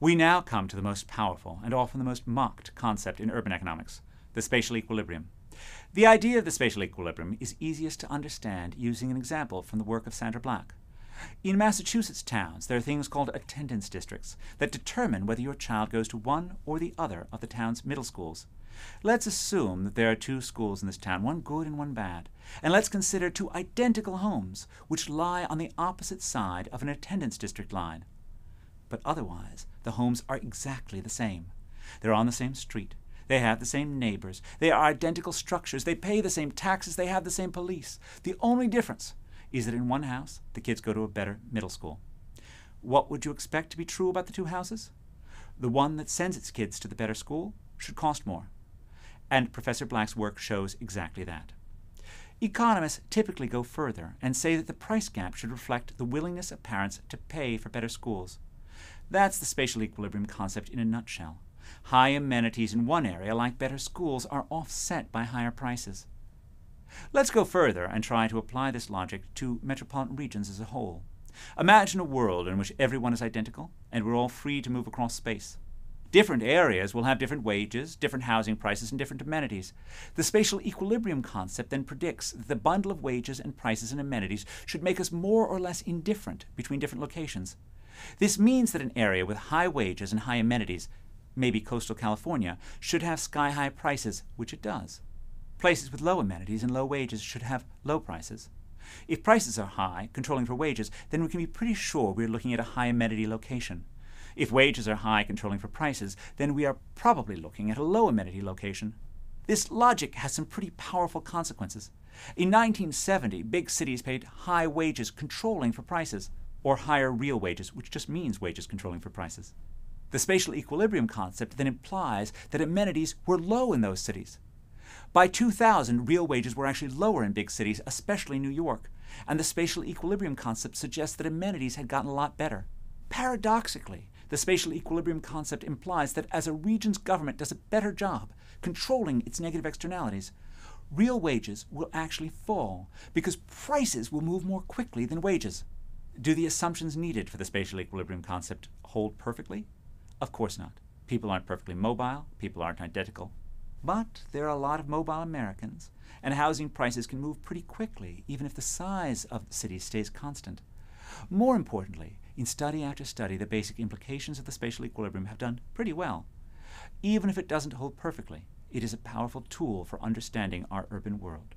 We now come to the most powerful and often the most mocked concept in urban economics the spatial equilibrium. The idea of the spatial equilibrium is easiest to understand using an example from the work of Sandra Black. In Massachusetts towns, there are things called attendance districts that determine whether your child goes to one or the other of the town's middle schools. Let's assume that there are two schools in this town, one good and one bad, and let's consider two identical homes which lie on the opposite side of an attendance district line. But otherwise, the homes are exactly the same. They're on the same street. They have the same neighbors. They are identical structures. They pay the same taxes. They have the same police. The only difference is that in one house, the kids go to a better middle school. What would you expect to be true about the two houses? The one that sends its kids to the better school should cost more. And Professor Black's work shows exactly that. Economists typically go further and say that the price gap should reflect the willingness of parents to pay for better schools. That's the spatial equilibrium concept in a nutshell. High amenities in one area, like better schools, are offset by higher prices. Let's go further and try to apply this logic to metropolitan regions as a whole. Imagine a world in which everyone is identical and we're all free to move across space. Different areas will have different wages, different housing prices, and different amenities. The spatial equilibrium concept then predicts that the bundle of wages and prices and amenities should make us more or less indifferent between different locations. This means that an area with high wages and high amenities, maybe coastal California, should have sky high prices, which it does. Places with low amenities and low wages should have low prices. If prices are high, controlling for wages, then we can be pretty sure we're looking at a high amenity location. If wages are high, controlling for prices, then we are probably looking at a low amenity location. This logic has some pretty powerful consequences. In 1970, big cities paid high wages controlling for prices, or higher real wages, which just means wages controlling for prices. The spatial equilibrium concept then implies that amenities were low in those cities. By 2000, real wages were actually lower in big cities, especially New York, and the spatial equilibrium concept suggests that amenities had gotten a lot better. Paradoxically, the spatial equilibrium concept implies that as a region's government does a better job controlling its negative externalities, real wages will actually fall because prices will move more quickly than wages. Do the assumptions needed for the spatial equilibrium concept hold perfectly? Of course not. People aren't perfectly mobile, people aren't identical. But there are a lot of mobile Americans, and housing prices can move pretty quickly, even if the size of the city stays constant. More importantly, in study after study, the basic implications of the spatial equilibrium have done pretty well. Even if it doesn't hold perfectly, it is a powerful tool for understanding our urban world.